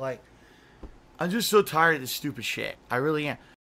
Like, I'm just so tired of this stupid shit. I really am.